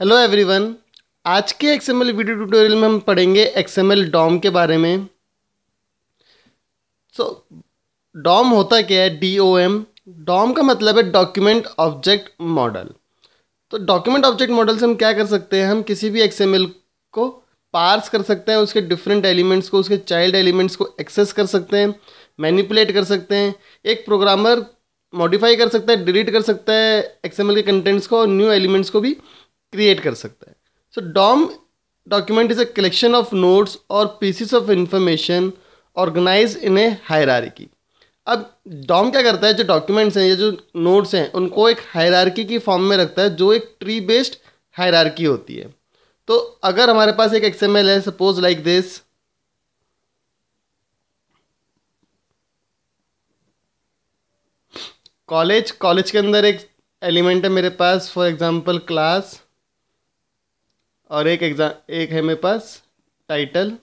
Hello everyone आज के XML video tutorial में हम पढ़ेंगे एक्सएमएल डॉम के बारे में। सो so, डॉम होता क्या है? डी ओ एम डॉम का मतलब है डॉक्यूमेंट ऑब्जेक्ट मॉडल तो डॉक्यूमेंट ऑब्जेक्ट मॉडल से हम क्या कर सकते हैं? हम किसी भी एक्सएमएल को पार्स कर सकते हैं उसके डिफरेंट एलिमेंट्स को उसके चाइल्ड एलिमेंट्स को एक्सेस कर सकते हैं मैनिपुलेट कर सकते हैं। एक प्रोग्रामर मॉडिफाई कर सकता है डिलीट कर सकता है एक्सएमएल के कंटेंट्स को और न्यू एलिमेंट्स को भी। क्रिएट कर सकता है। So DOM document is a collection of notes और pieces of information organize in a hierarchy अब डॉम क्या करता है? जो डॉक्यूमेंट्स हैं, या जो नोट्स हैं, उनको एक हायरार्की की फॉर्म में रखता है, जो एक ट्री बेस्ड हायरार्की होती है। तो अगर हमारे पास एक एक्सएमएल है suppose like this college college के अंदर एक एलिमेंट है मेरे पास फॉर एग्जांपल क्लास और एक एग्ज़ाम एक है मेरे पास टाइटल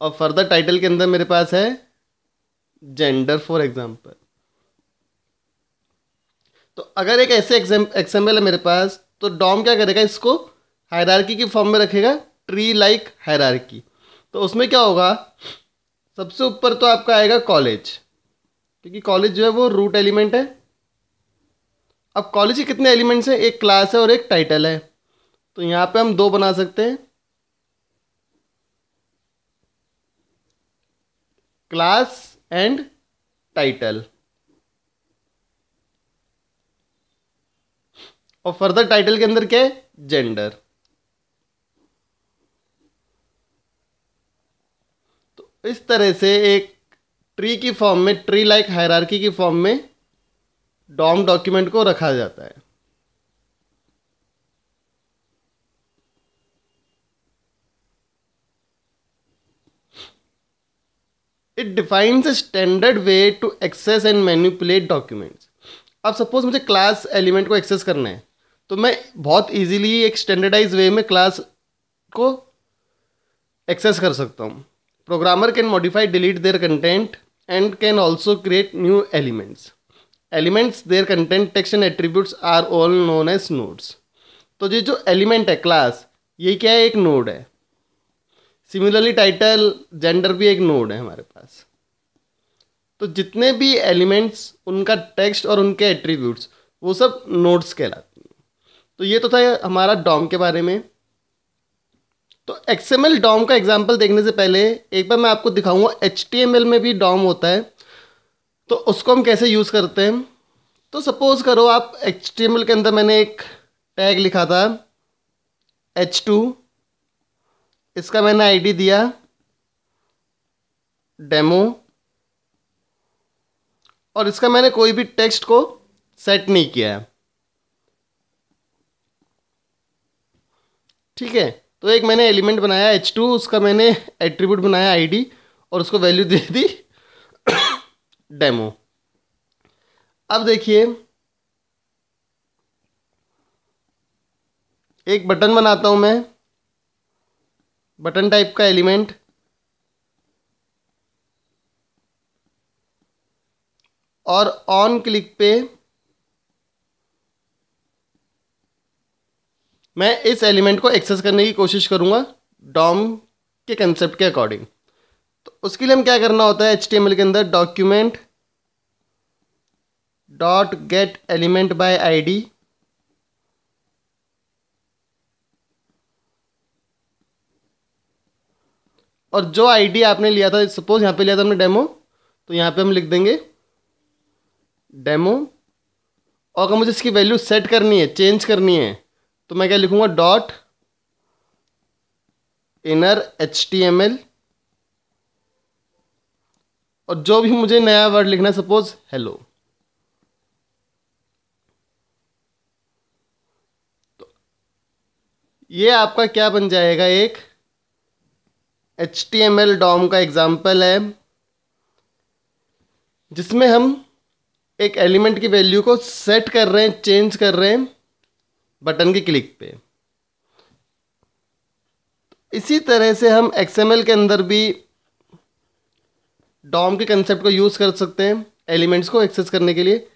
और फर्दर टाइटल के अंदर मेरे पास है जेंडर फॉर एग्जांपल तो अगर एक ऐसे एक्सएमएल है मेरे पास तो डॉम क्या करेगा इसको? हायरार्की की फॉर्म में रखेगा ट्री लाइक हायरार्की तो उसमें क्या होगा? सबसे ऊपर तो आपका आएगा कॉलेज क्योंकि कॉलेज जो है वो रूट एलिमेंट है। अब कॉलेज के कितने एलिमेंट्स हैं? एक क्लास है और एक टाइटल है। तो यहाँ पे हम दो बना सकते हैं। क्लास एंड टाइटल और फर्दर टाइटल के अंदर क्या है? जेंडर तो इस तरह से एक ट्री की फॉर्म में ट्री लाइक हायरार्की की फॉर्म में डॉम डॉक्यूमेंट को रखा जाता है। It defines a standard way to access and manipulate documents अब सपोज़ मुझे क्लास एलिमेंट को एक्सेस करना है तो मैं बहुत इजीली एक स्टैंडर्डाइज वे में क्लास को एक्सेस कर सकता हूँ। Programmer can modify delete their content and can also create new elements elements their content and attributes are all known as nodes तो ये जो एलिमेंट है क्लास ये क्या है? एक नोड है. सिमिलरली टाइटल जेंडर भी एक नोड है हमारे पास. तो जितने भी एलिमेंट्स, उनका टेक्स्ट और उनके एट्रीब्यूट्स वो सब नोड्स कहलाती हैं. तो ये तो था हमारा डॉम के बारे में. तो एक्सएमएल डॉम का एग्जांपल देखने से पहले एक बार मैं आपको दिखाऊँगा एच में भी डॉम होता है. तो उसको हम कैसे यूज़ करते हैं? तो सपोज़ करो आप एच के अंदर मैंने एक टैग लिखा था एच टू इसका मैंने आईडी दिया डेमो और इसका मैंने कोई भी टेक्स्ट को सेट नहीं किया है। ठीक है तो एक मैंने एलिमेंट बनाया एच टू उसका मैंने एट्रीब्यूट बनाया आईडी और उसको वैल्यू दे दी। डेमो। अब देखिए, एक बटन बनाता हूँ मैं। बटन टाइप का एलिमेंट। और ऑन क्लिक पे मैं इस एलिमेंट को एक्सेस करने की कोशिश करूँगा, डॉम के कंसेप्ट के अकॉर्डिंग तो उसके लिए हम क्या करना होता है एच के अंदर document dot get element by ID और जो आईडी आपने लिया था सपोज़ यहाँ पे लिया था हमने डेमो तो यहाँ पे हम लिख देंगे डेमो और अगर मुझे इसकी वैल्यू सेट करनी है चेंज करनी है तो मैं क्या लिखूँगा dot inner H T M L और जो भी मुझे नया वर्ड लिखना है सपोज़ हेलो तो ये आपका क्या बन जाएगा? एक H T M L DOM का एग्ज़ाम्पल है, जिसमें हम एक एलिमेंट की वैल्यू को सेट कर रहे हैं चेंज कर रहे हैं बटन के क्लिक पे. इसी तरह से हम एक्सएमएल के अंदर भी डॉम के कंसेप्ट को यूज़ कर सकते हैं एलिमेंट्स को एक्सेस करने के लिए।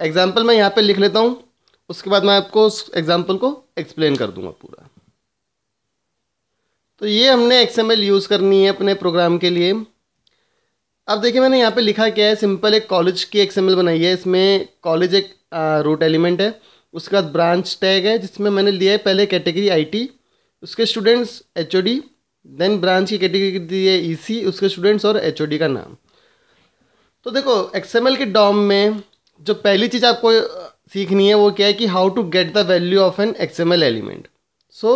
एग्ज़ाम्पल मैं यहाँ पे लिख लेता हूँ, उसके बाद मैं आपको उस एग्ज़ाम्पल को एक्सप्लेन कर दूँगा पूरा। तो ये हमने एक्सएमएल यूज़ करनी है अपने प्रोग्राम के लिए। अब देखिए मैंने यहाँ पे लिखा क्या है सिंपल एक कॉलेज की एक्सएमएल बनाई है। इसमें कॉलेज एक रूट एलिमेंट है। उसके बाद ब्रांच टैग है, जिसमें मैंने लिया है पहले कैटेगरी आईटी उसके स्टूडेंट्स एचओडी देन ब्रांच की कैटेगरी दी है ईसी उसके स्टूडेंट्स और एच का नाम। तो देखो एक्सएमएल के डॉम में जो पहली चीज़ आपको सीखनी है वो क्या है कि how to get the value of an XML element सो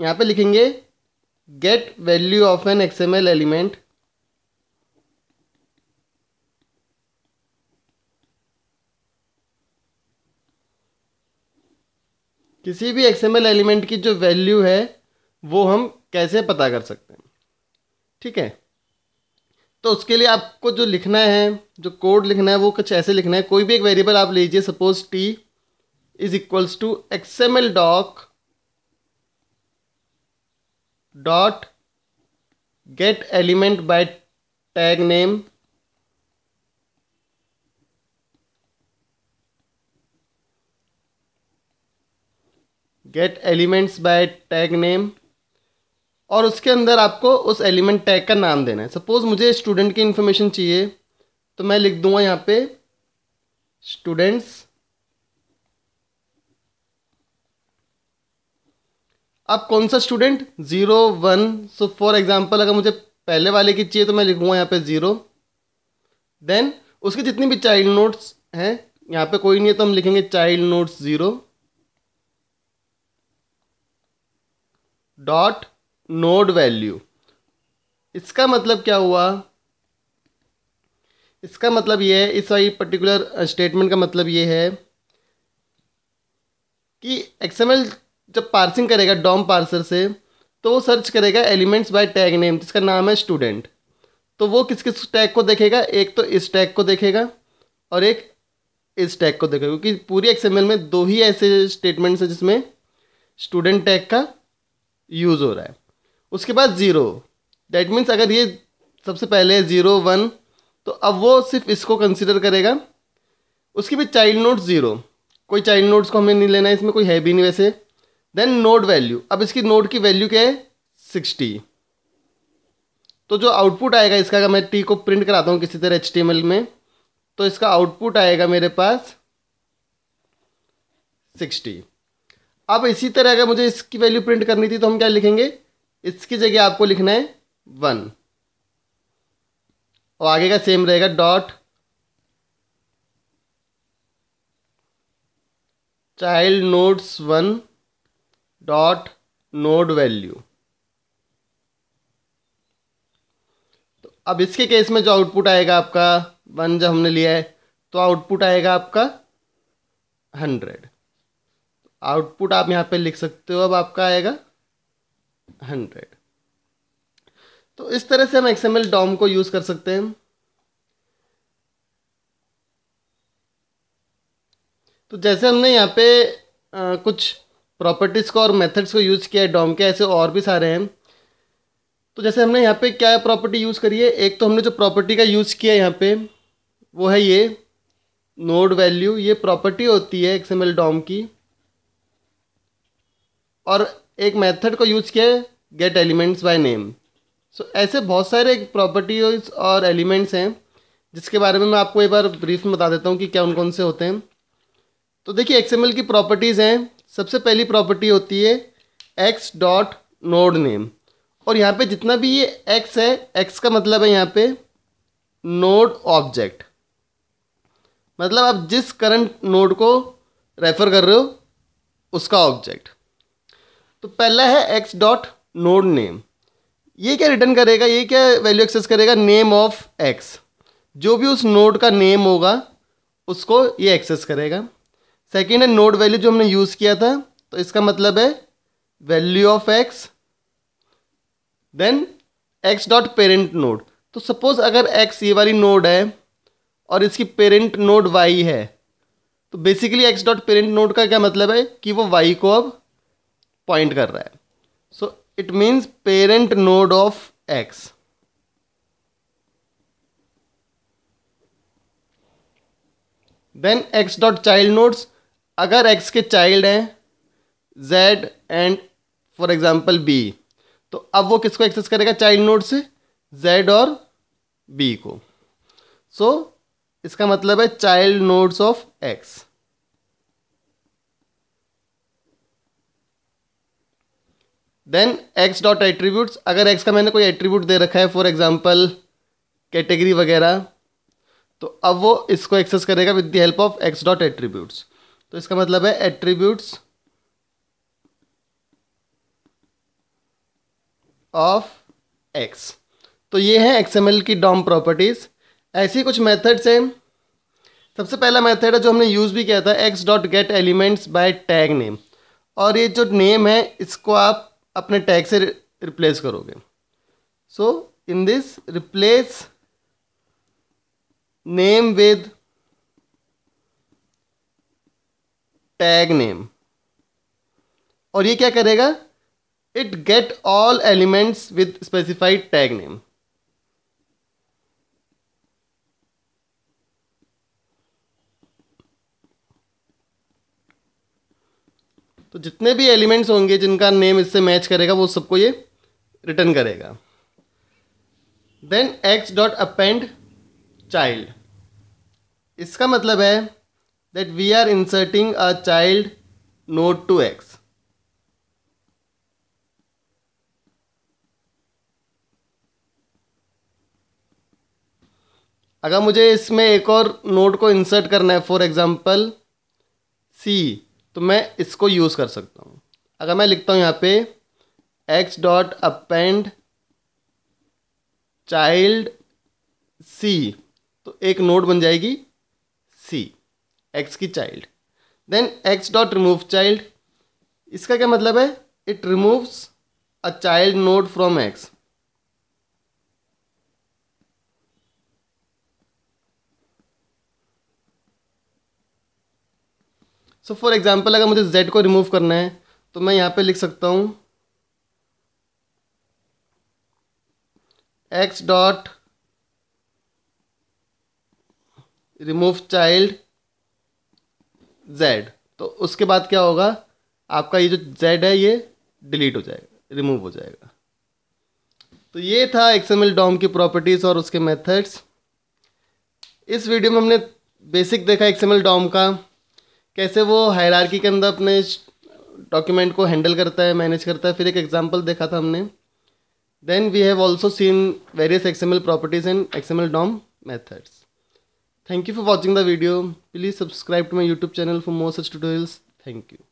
यहाँ पे लिखेंगे get value of an XML element किसी भी एक्सएमएल एलिमेंट की जो वैल्यू है, वो हम कैसे पता कर सकते हैं? ठीक है? तो उसके लिए आपको जो लिखना है, जो कोड लिखना है, वो कुछ ऐसे लिखना है। कोई भी एक वेरिएबल आप लीजिए suppose T is equals to X M L doc dot get element by tag name get elements by tag name और उसके अंदर आपको उस एलिमेंट टैग का नाम देना है। सपोज़ मुझे स्टूडेंट की इन्फॉर्मेशन चाहिए तो मैं लिख दूँगा यहाँ पे स्टूडेंट्स अब कौन सा student zero one so for example अगर मुझे पहले वाले की चाहिए तो मैं लिखूँगा यहाँ पे ज़ीरो देन उसके जितनी भी चाइल्ड नोट्स हैं, यहाँ पे कोई नहीं है तो हम लिखेंगे child notes zero dot node value इसका मतलब क्या हुआ? इसका मतलब ये है, इस वाली पर्टिकुलर स्टेटमेंट का मतलब ये है कि एक्सएमएल जब पार्सिंग करेगा डॉम पार्सर से तो वो सर्च करेगा एलिमेंट्स बाय टैग नेम जिसका नाम है स्टूडेंट तो वो किस किस टैग को देखेगा? एक तो इस टैग को देखेगा और एक इस टैग को देखेगा, क्योंकि पूरी एक्सएमएल में दो ही ऐसे स्टेटमेंट्स हैं जिसमें स्टूडेंट टैग का यूज़ हो रहा है। उसके बाद ज़ीरो डैट मीन्स अगर ये सबसे पहले ज़ीरो वन तो अब वो सिर्फ़ इसको कंसिडर करेगा। उसके भी चाइल्ड नोट ज़ीरो कोई चाइल्ड नोट्स को हमें नहीं लेना है, इसमें कोई है भी नहीं वैसे। देन नोट वैल्यू अब इसकी नोट की वैल्यू क्या है? सिक्सटी तो जो आउटपुट आएगा, इसका अगर मैं टी को प्रिंट कराता हूँ किसी तरह एचटीएमएल में तो इसका आउटपुट आएगा मेरे पास सिक्सटी अब इसी तरह अगर मुझे इसकी वैल्यू प्रिंट करनी थी तो हम क्या लिखेंगे? इसकी जगह आपको लिखना है वन। और आगे का सेम रहेगा dot child nodes one dot node value तो अब इसके केस में जो आउटपुट आएगा आपका वन जब हमने लिया है तो आउटपुट आएगा आपका हंड्रेड आउटपुट आप यहाँ पे लिख सकते हो, अब आपका आएगा हंड्रेड। तो इस तरह से हम एक्सएमएल डॉम को यूज़ कर सकते हैं। तो जैसे हमने यहाँ पे आ, कुछ प्रॉपर्टीज़ को और मेथड्स को यूज़ किया है डॉम के ऐसे और भी सारे हैं। तो जैसे हमने यहाँ पे क्या प्रॉपर्टी यूज़ करी है एक तो हमने जो प्रॉपर्टी का यूज़ किया है यहाँ पे वो है ये नोड वैल्यू ये प्रॉपर्टी होती है एक्सएमएल डॉम की। और एक मेथड को यूज़ किया है get elements by name so ऐसे बहुत सारे प्रॉपर्टीज़ और एलिमेंट्स हैं, जिसके बारे में मैं आपको एक बार ब्रीफ में बता देता हूँ कि क्या उन कौन से होते हैं। तो देखिए एक्सएमएल की प्रॉपर्टीज़ हैं। सबसे पहली प्रॉपर्टी होती है एक्स डॉट नोड नेम और यहाँ पे जितना भी ये एक्स है एक्स का मतलब है यहाँ पे नोड ऑब्जेक्ट मतलब आप जिस करंट नोड को रेफर कर रहे हो, उसका ऑब्जेक्ट तो पहला है एक्स डॉट नोड नेम ये क्या रिटर्न करेगा? ये क्या वैल्यू एक्सेस करेगा? नेम ऑफ़ एक्स जो भी उस नोड का नेम होगा, उसको ये एक्सेस करेगा. सेकेंड है नोड वैल्यू जो हमने यूज़ किया था तो इसका मतलब है value of X then X dot parent node तो सपोज़ अगर एक्स ये वाली नोड है, और इसकी पेरेंट नोड वाई है तो basically X dot parent node का क्या मतलब है? कि वो वाई को अब पॉइंट कर रहा है। So it means parent node of X then X dot child nodes अगर एक्स के चाइल्ड हैं Z and for example B तो अब वो किसको एक्सेस करेगा चाइल्ड नोड से? जेड और बी को. सो so, इसका मतलब है child nodes of X then X dot attributes अगर एक्स का मैंने कोई एट्रीब्यूट दे रखा है फॉर एग्ज़ाम्पल कैटेगरी वगैरह तो अब वो इसको एक्सेस करेगा with the help of X dot attributes तो इसका मतलब है एट्रीब्यूट्स ऑफ़ एक्स तो ये है एक्सएमएल की डॉम प्रॉपर्टीज़ ऐसी कुछ मेथड्स हैं. सबसे पहला मेथड है जो हमने यूज़ भी किया था X dot get elements by tag name और ये जो नेम है, इसको आप अपने टैग से रिप्लेस करोगे। So in this replace name with tag name और ये क्या करेगा? It get all elements with specified tag name तो जितने भी एलिमेंट्स होंगे जिनका नेम इससे मैच करेगा, वो सबको ये रिटर्न करेगा। Then X dot append child इसका मतलब है that we are inserting a child note to X अगर मुझे इसमें एक और नोट को इंसर्ट करना है फॉर एग्जांपल सी तो मैं इसको यूज़ कर सकता हूँ। अगर मैं लिखता हूँ यहाँ पे X dot append child C तो एक नोड बन जाएगी सी एक्स की child then X dot remove child इसका क्या मतलब है? It removes a child node from X so for example अगर मुझे जेड को रिमूव करना है तो मैं यहाँ पे लिख सकता हूँ X dot remove child Z तो उसके बाद क्या होगा? आपका ये जो जेड है, ये डिलीट हो जाएगा रिमूव हो जाएगा। तो ये था एक्सएमएल डॉम की प्रॉपर्टीज़ और उसके मेथड्स इस वीडियो में हमने बेसिक देखा एक्सएमएल डॉम का। कैसे वो हायरार्की के अंदर अपने डॉक्यूमेंट को हैंडल करता है मैनेज करता है? फिर एक एग्ज़ाम्पल देखा था हमने। Then we have also seen various XML properties and XML DOM methods thank you for watching the video please subscribe to my YouTube channel for more such tutorials thank you